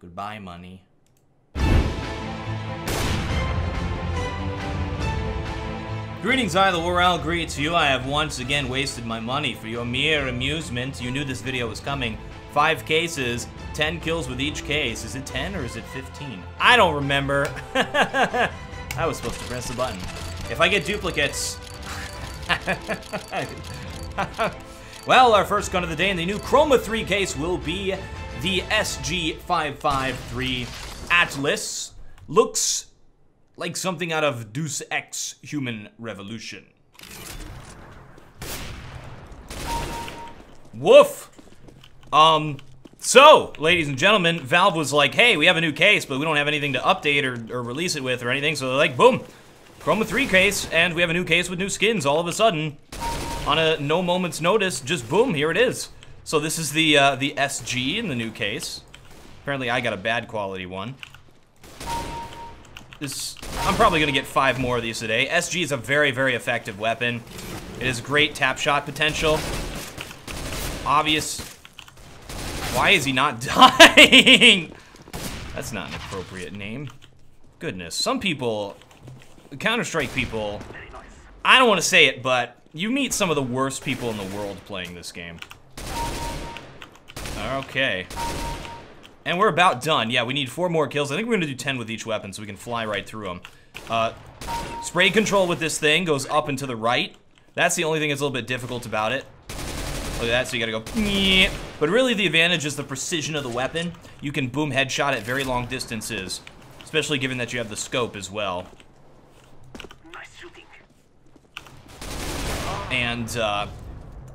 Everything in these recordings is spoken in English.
Goodbye, money. Greetings, I, the War Owl greets you. I have once again wasted my money for your mere amusement. You knew this video was coming. Five cases, 10 kills with each case. Is it 10 or is it 15? I don't remember. I was supposed to press the button. If I get duplicates... well, our first gun of the day in the new Chroma 3 case will be the SG553 Atlas. Looks like something out of Deus Ex Human Revolution. Woof! Um, so, ladies and gentlemen, Valve was like, hey, we have a new case, but we don't have anything to update or, or release it with or anything, so they're like, boom, Chroma 3 case, and we have a new case with new skins all of a sudden. On a no moment's notice, just boom, here it is. So this is the, uh, the SG in the new case. Apparently I got a bad quality one. This, I'm probably gonna get five more of these today. SG is a very, very effective weapon. It has great tap shot potential. Obvious. Why is he not dying? That's not an appropriate name. Goodness, some people, Counter-Strike people, I don't want to say it, but you meet some of the worst people in the world playing this game. Okay. And we're about done. Yeah, we need four more kills. I think we're going to do 10 with each weapon so we can fly right through them. Uh, spray control with this thing goes up and to the right. That's the only thing that's a little bit difficult about it. Look at that, so you gotta go But really the advantage is the precision of the weapon. You can boom headshot at very long distances. Especially given that you have the scope as well. Nice shooting. And, uh,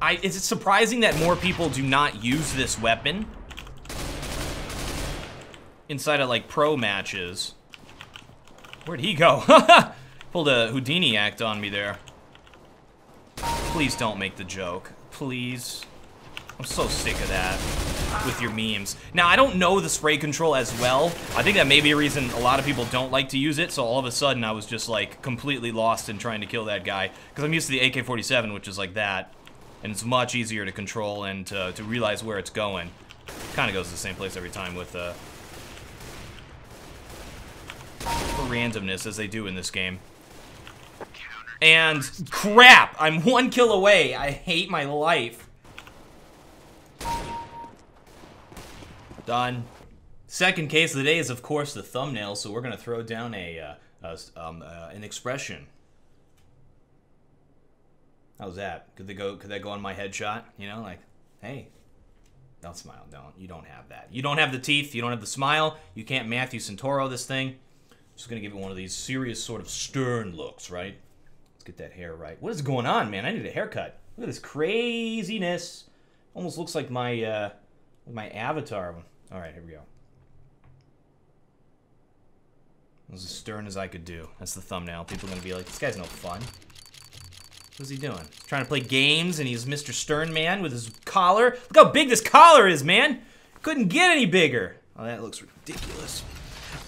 I, is it surprising that more people do not use this weapon? inside of like pro matches. Where'd he go? Pulled a Houdini act on me there. Please don't make the joke. Please. I'm so sick of that with your memes. Now, I don't know the spray control as well. I think that may be a reason a lot of people don't like to use it, so all of a sudden I was just like completely lost in trying to kill that guy. Because I'm used to the AK-47, which is like that. And it's much easier to control and to, to realize where it's going. Kind of goes to the same place every time with uh, randomness as they do in this game. And crap! I'm one kill away. I hate my life. Done. Second case of the day is, of course, the thumbnail, so we're going to throw down a, uh, uh, um, uh, an expression. How's that? Could they go? Could that go on my headshot? You know, like, hey, don't smile. Don't. You don't have that. You don't have the teeth. You don't have the smile. You can't Matthew Santoro this thing. Just gonna give it one of these serious, sort of stern looks, right? Let's get that hair right. What is going on, man? I need a haircut. Look at this craziness. Almost looks like my, uh, my avatar. All right, here we go. as stern as I could do. That's the thumbnail. People are gonna be like, this guy's no fun. What's he doing? Trying to play games, and he's Mr. Stern Man with his collar. Look how big this collar is, man! Couldn't get any bigger. Oh, that looks ridiculous.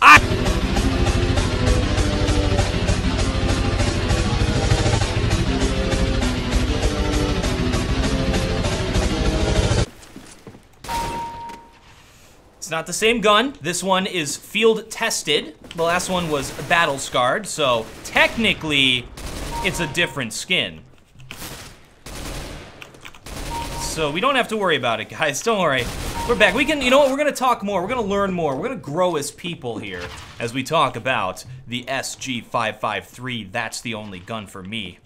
I It's not the same gun. This one is field tested. The last one was battle scarred, so technically it's a different skin. So we don't have to worry about it, guys. Don't worry. We're back. We can, you know what, we're gonna talk more. We're gonna learn more. We're gonna grow as people here as we talk about the SG553. That's the only gun for me.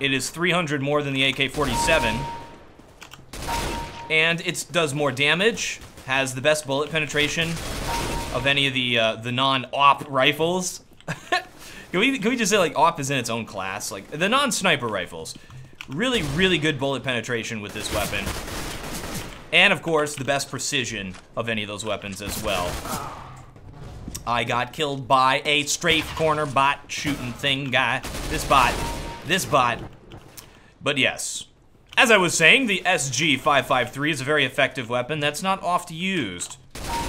It is 300 more than the AK-47. And it does more damage has the best bullet penetration of any of the uh, the non-op rifles. Can we can we just say like op is in its own class? Like the non-sniper rifles, really really good bullet penetration with this weapon, and of course the best precision of any of those weapons as well. I got killed by a strafe corner bot shooting thing guy. This bot, this bot. But yes, as I was saying, the SG-553 is a very effective weapon that's not oft used.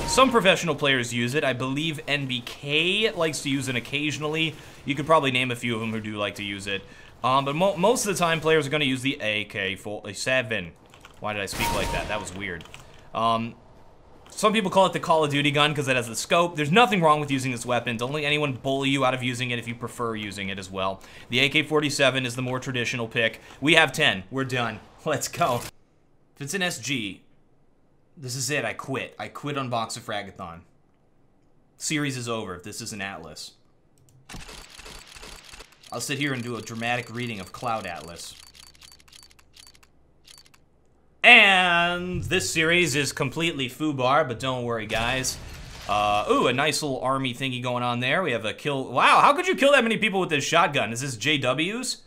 Some professional players use it. I believe NBK likes to use it occasionally. You could probably name a few of them who do like to use it. Um, but mo most of the time, players are going to use the AK-47. Why did I speak like that? That was weird. Um, Some people call it the Call of Duty gun because it has the scope. There's nothing wrong with using this weapon. Don't let anyone bully you out of using it if you prefer using it as well. The AK-47 is the more traditional pick. We have 10. We're done. Let's go. If it's an SG, this is it. I quit. I quit on Box of Fragathon. Series is over if this is an Atlas. I'll sit here and do a dramatic reading of Cloud Atlas. And this series is completely Fubar, but don't worry, guys. Uh, ooh, a nice little army thingy going on there. We have a kill. Wow, how could you kill that many people with this shotgun? Is this JW's?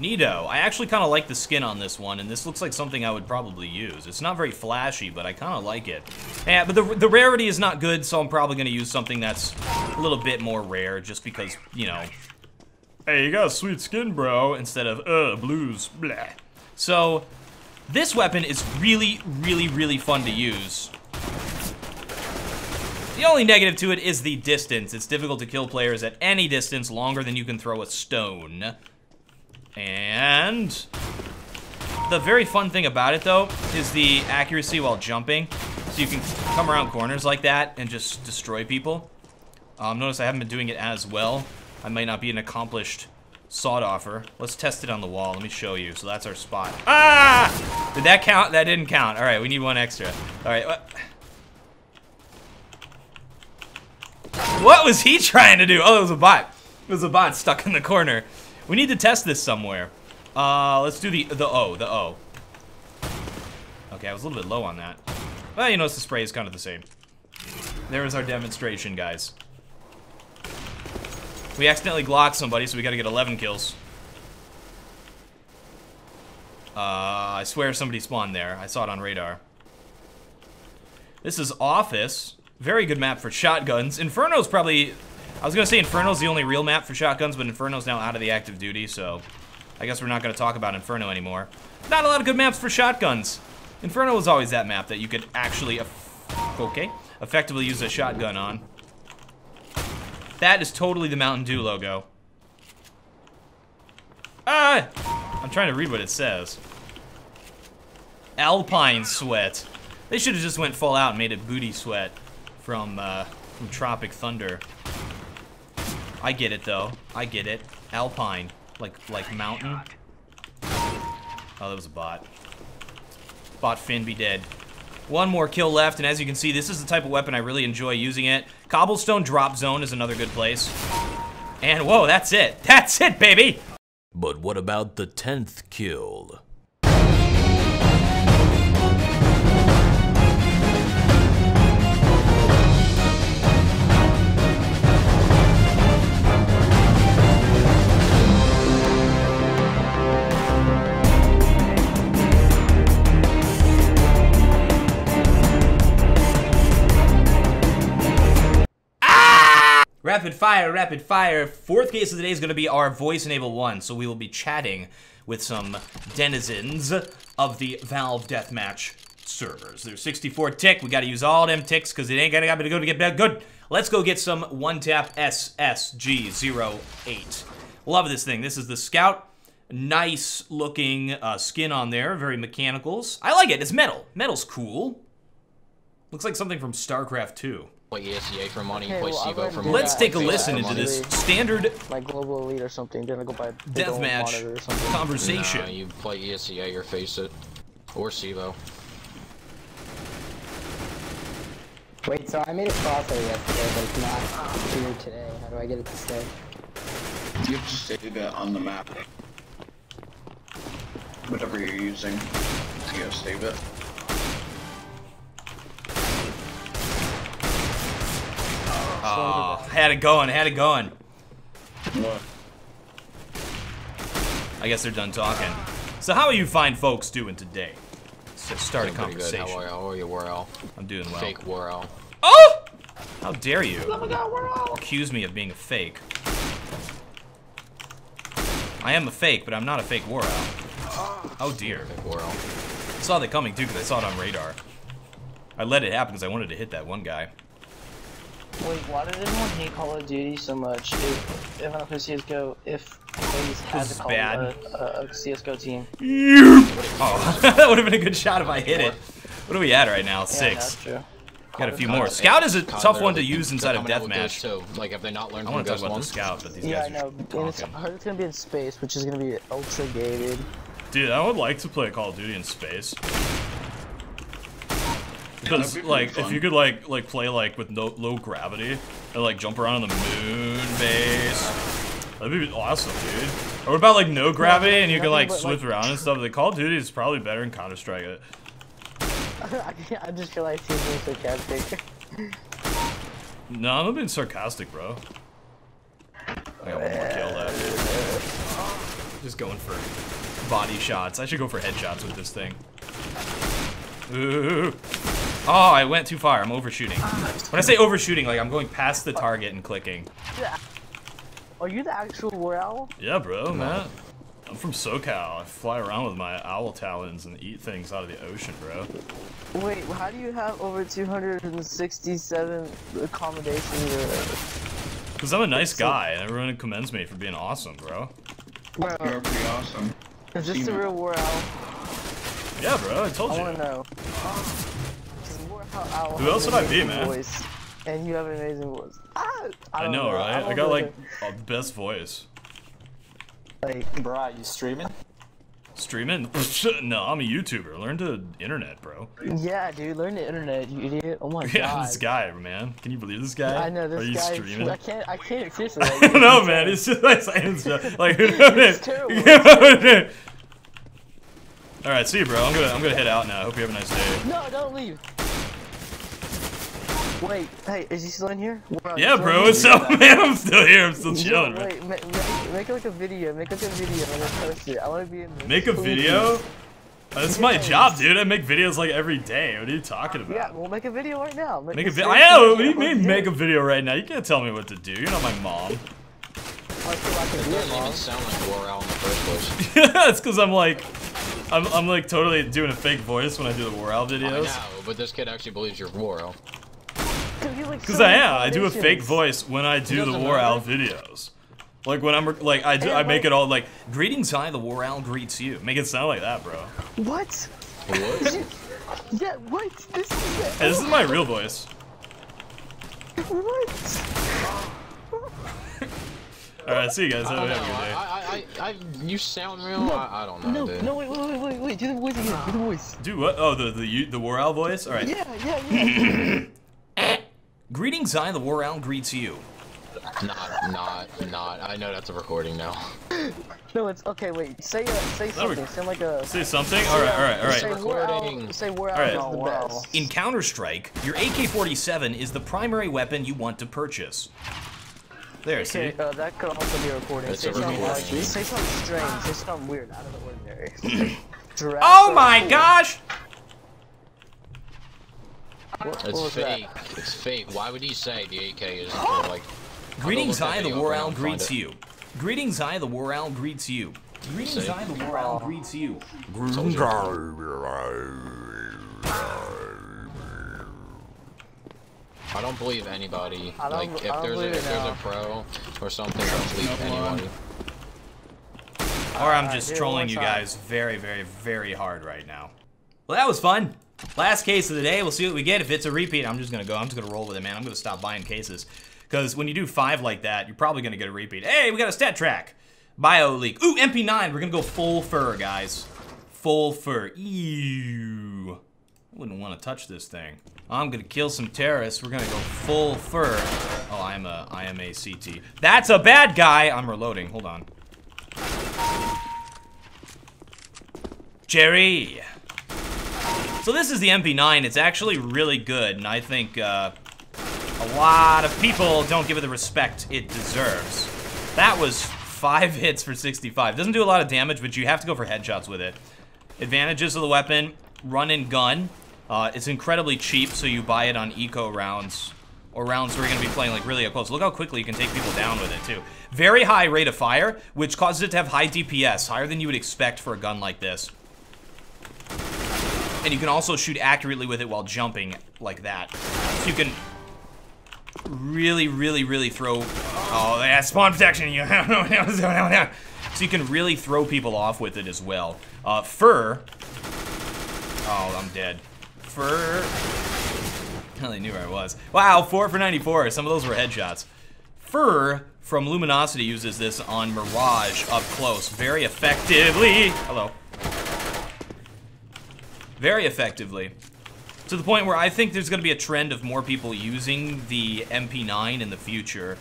Neato. I actually kind of like the skin on this one, and this looks like something I would probably use. It's not very flashy, but I kind of like it. Yeah, but the, the rarity is not good, so I'm probably going to use something that's a little bit more rare, just because, you know, hey, you got a sweet skin, bro, instead of, uh, blues, blah. So, this weapon is really, really, really fun to use. The only negative to it is the distance. It's difficult to kill players at any distance longer than you can throw a stone. And the very fun thing about it, though, is the accuracy while jumping. So you can come around corners like that and just destroy people. Um, notice I haven't been doing it as well. I might not be an accomplished sawed offer. Let's test it on the wall. Let me show you. So that's our spot. Ah! Did that count? That didn't count. All right, we need one extra. All right. What, what was he trying to do? Oh, it was a bot. It was a bot stuck in the corner. We need to test this somewhere. Uh, let's do the the O, the O. Okay, I was a little bit low on that. Well, you notice the spray is kind of the same. There is our demonstration, guys. We accidentally Glock somebody, so we gotta get 11 kills. Uh, I swear somebody spawned there. I saw it on radar. This is Office. Very good map for shotguns. Inferno's probably... I was gonna say Inferno's the only real map for shotguns, but Inferno's now out of the active duty, so... I guess we're not gonna talk about Inferno anymore. Not a lot of good maps for shotguns. Inferno was always that map that you could actually... Okay. Effectively use a shotgun on. That is totally the Mountain Dew logo. Ah! I'm trying to read what it says. Alpine Sweat. They should have just went full out and made it Booty Sweat from, uh, from Tropic Thunder. I get it, though. I get it. Alpine. Like, like mountain. Oh, that was a bot. Bot Finn be dead. One more kill left, and as you can see, this is the type of weapon I really enjoy using it. Cobblestone Drop Zone is another good place. And whoa, that's it. That's it, baby! But what about the 10th kill? Rapid fire, rapid fire. Fourth case of the day is going to be our voice enable one. So we will be chatting with some denizens of the Valve Deathmatch servers. There's 64 tick. We got to use all them ticks because it ain't gonna be good to get back. good. Let's go get some one tap SSG08. Love this thing. This is the Scout. Nice looking uh, skin on there. Very mechanicals. I like it. It's metal. Metal's cool. Looks like something from StarCraft 2 play ESEA for money, Okay, play well, I'll CEVO go for money. Let's take a listen into money. this standard like global elite or something. Then I go buy a big old deathmatch or something. conversation. Nah, you play ESEA or FACEIT. Or CEVO. Wait, so I made a crosshair yesterday, but it's not here today. How do I get it to stay? You have to save it on the map. Whatever you're using to save it. Oh, had it going, had it going. What? I guess they're done talking. So how are you fine folks doing today? Let's just start a Doing pretty good. conversation. How are you? How are you, War Owl? I'm doing well. Fake War Owl. Oh! How dare you accuse me of being a fake? I am a fake, but I'm not a fake war owl. Oh dear. Fake War Owl. I saw that coming too because I saw it on radar. I let it happen because I wanted to hit that one guy. Wait, why did everyone hate Call of Duty so much? If everyone plays CS:GO, if FaZe had to call bad. A, a, a CS:GO team. Oh, that would have been a good shot if I hit it. What are we at right now? Yeah, Six. that's true. Got a few more. Scout is a Kinda tough one to use They're inside of coming out with deathmatch. Ghost too. Like, have they not learned I want to talk about 1? the scout, but these Yeah, I guys know. are And it's, I talking. heard it's gonna be in space, which is gonna be ultra gated. Dude, I would like to play Call of Duty in space. Because that'd be like, pretty if you could like like play like with no low gravity and like jump around on the moon base, that'd be awesome, dude. Or what about like no gravity and you can nothing like but, swift like- around and stuff? The Call of Duty is probably better in Counter Strike. It. I, I just feel like he's being sarcastic. No, I'm not being sarcastic, bro. I got one more kill left. Just going for body shots. I should go for headshots with this thing. Ooh. Oh, I went too far. I'm overshooting. When I say overshooting, like I'm going past the target and clicking. Are you the actual War Owl? Yeah, bro, man. I'm from SoCal. I fly around with my owl talons and eat things out of the ocean, bro. Wait, how do you have over 267 accommodations or Because I'm a nice guy, and everyone commends me for being awesome, bro. Bro, You're pretty awesome. is this the real War Owl? Yeah, bro, I told I you. wanna know. 'Cause War Owl Who else would I be, man? Voice, and you have an amazing voice. Ah, I don't know, right? I don't got know like a best voice. like Bro, you streaming? Streaming? no, I'm a YouTuber. Learn to internet, bro. yeah, dude. Learn the internet, you idiot. Oh my Yeah, god. this guy, man. Can you believe this guy? I know this Are you guy. streaming? I can't. I can't seriously. I don't know, man. insane. It's just like saying stuff. Like, It's terrible. All right, see you, bro. I'm gonna, I'm gonna head out now. Hope you have a nice day. No, don't leave. Wait, hey, is he still in here? Wow, he's Yeah, bro. in What's up, man? I'm still here. I'm still Yo, chilling, man. Wait, make, make, make like a video. Make like a video and then post it. I want to be in this. Make a Please. video? Uh, that's my job, dude. I make videos like every day. What are you talking about? Yeah, we'll make a video right now. Make a video. seriously I know. make What do you mean, make a video right now? You can't tell me what to do. You're not my mom. I feel like I It can do it, doesn't even sound like War Owl in the first place. That's because I'm like, I'm, I'm like totally doing a fake voice when I do the War Owl I know, but this kid actually believes you're War Owl. Dude, you like Because so I am. I do a fake voice when I do the doesn't War Owl videos. Like when I'm like I do, Hey, I make it all like greetings, Hi, the War Owl greets you. Make it sound like that, bro. What? What? Yeah, what? This is it. Hey, this is my real voice. What? All right, see you guys. I Have don't a know. good day. I, I, I, I, you sound real. No, I, I don't know, No, dude. no, wait, wait, wait, wait, wait. Do the voice again. Do the voice. Do what? Oh, the the you- the War Owl voice. All right. Yeah, yeah, yeah. Greetings, I the War Owl greets you. Not, not, not. I know that's a recording now. no, it's okay. Wait, say uh, say something. Sound like a. Say something. All right, all right, all right. Say right. War Owl. Recording. Say War Owl All right. is the wow. best. In Counter Strike, your AK-47 is the primary weapon you want to purchase. There, see. Uh, that could also be a recording. It's say a something like, say something strange. Say something weird, out of the ordinary. Oh or my cool. gosh! What, what It's was fake. that? It's fake. Why would he say the AK is like? Greetings, I the video War Owl greets you. Greetings, I the War Owl greets you. Greetings, I the War Owl greets you. I don't believe anybody. I don't- like I if don't there's a if there's a pro or something, I don't believe anybody. Or I'm just trolling you guys very, very, very hard right now. Well, that was fun. Last case of the day. We'll see what we get. If it's a repeat, I'm just gonna go. I'm just gonna roll with it, man. I'm gonna stop buying cases. Because when you do five like that, you're probably gonna get a repeat. Hey, we got a StatTrak. Bio leak. Ooh, MP9. We're gonna go full fur, guys. Full fur. Ew. I wouldn't want to touch this thing. I'm gonna kill some terrorists. We're gonna go full fur. Oh, I'm a I am a CT. That's a bad guy. I'm reloading. Hold on. Jerry. So this is the MP9. It's actually really good, and I think uh, a lot of people don't give it the respect it deserves. That was five hits for 65. Doesn't do a lot of damage, but you have to go for headshots with it. Advantages of the weapon, run and gun. Uh, it's incredibly cheap, so you buy it on eco rounds or rounds where you're gonna be playing like really up close. Look how quickly you can take people down with it too. Very high rate of fire, which causes it to have high DPS, higher than you would expect for a gun like this. And you can also shoot accurately with it while jumping like that. So you can really, really, really throw. Oh, yeah, spawn protection. You. so you can really throw people off with it as well. Uh, fur. Oh, I'm dead. Fur. Hell, they knew where I was. Wow, four for 94. Some of those were headshots. fer from Luminosity uses this on Mirage up close very effectively. Hello. Very effectively. To the point where I think there's going to be a trend of more people using the MP9 in the future.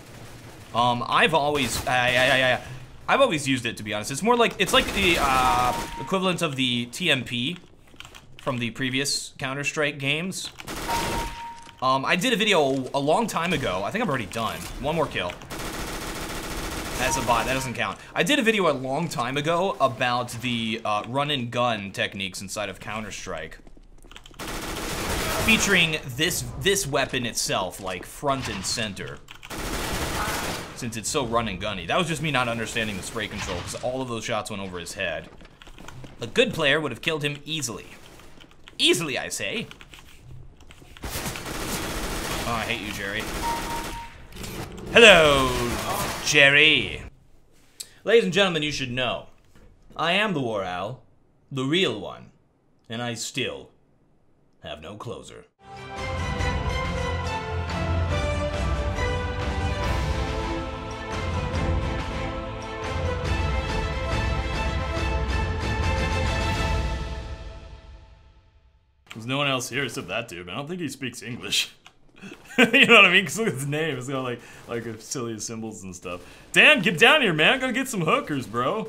Um, I've always, I, I, I, I've always used it to be honest. It's more like it's like the uh, equivalent of the TMP from the previous Counter Strike games. Um, I did a video a long time ago. I think I'm already done. One more kill. As a bot, that doesn't count. I did a video a long time ago about the uh, run and gun techniques inside of Counter Strike featuring this this weapon itself, like front and center. Since it's so run and gunny. That was just me not understanding the spray control, because all of those shots went over his head. A good player would have killed him easily. Easily, I say. Oh, I hate you, Jerry. Hello, Jerry. Ladies and gentlemen, you should know. I am the War Owl, the real one, and I still have no closer. There's no one else here except that dude, but I don't think he speaks English. you know what I mean? Cause look at his name. It's got like like silly symbols and stuff. Dan, get down here, man. Go get some hookers, bro.